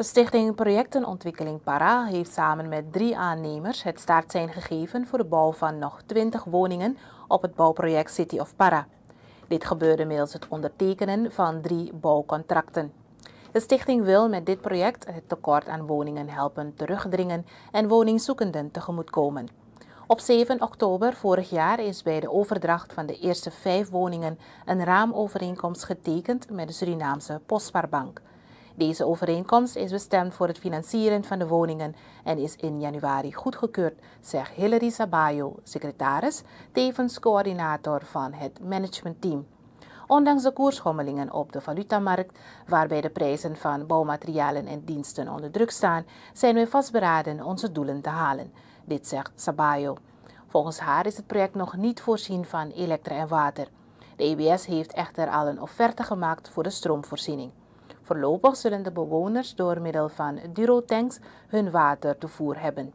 De Stichting Projectenontwikkeling Para heeft samen met drie aannemers het startsein gegeven voor de bouw van nog 20 woningen op het bouwproject City of Para. Dit gebeurde middels het ondertekenen van drie bouwcontracten. De stichting wil met dit project het tekort aan woningen helpen terugdringen en woningzoekenden tegemoetkomen. Op 7 oktober vorig jaar is bij de overdracht van de eerste vijf woningen een raamovereenkomst getekend met de Surinaamse Postbaarbank. Deze overeenkomst is bestemd voor het financieren van de woningen en is in januari goedgekeurd, zegt Hilary Sabayo, secretaris, tevens coördinator van het managementteam. Ondanks de koersschommelingen op de valutamarkt, waarbij de prijzen van bouwmaterialen en diensten onder druk staan, zijn we vastberaden onze doelen te halen. Dit zegt Sabayo. Volgens haar is het project nog niet voorzien van elektra en water. De EBS heeft echter al een offerte gemaakt voor de stroomvoorziening. Voorlopig zullen de bewoners door middel van Durotanks hun water toevoer hebben.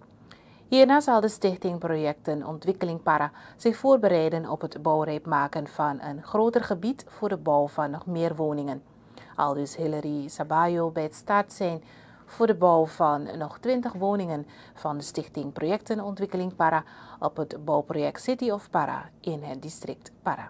Hierna zal de stichting Projecten Ontwikkeling Para zich voorbereiden op het bouwrijp maken van een groter gebied voor de bouw van nog meer woningen. Aldus Hilary Sabayo bij het start zijn voor de bouw van nog 20 woningen van de stichting Projecten Ontwikkeling Para op het bouwproject City of Para in het district Para.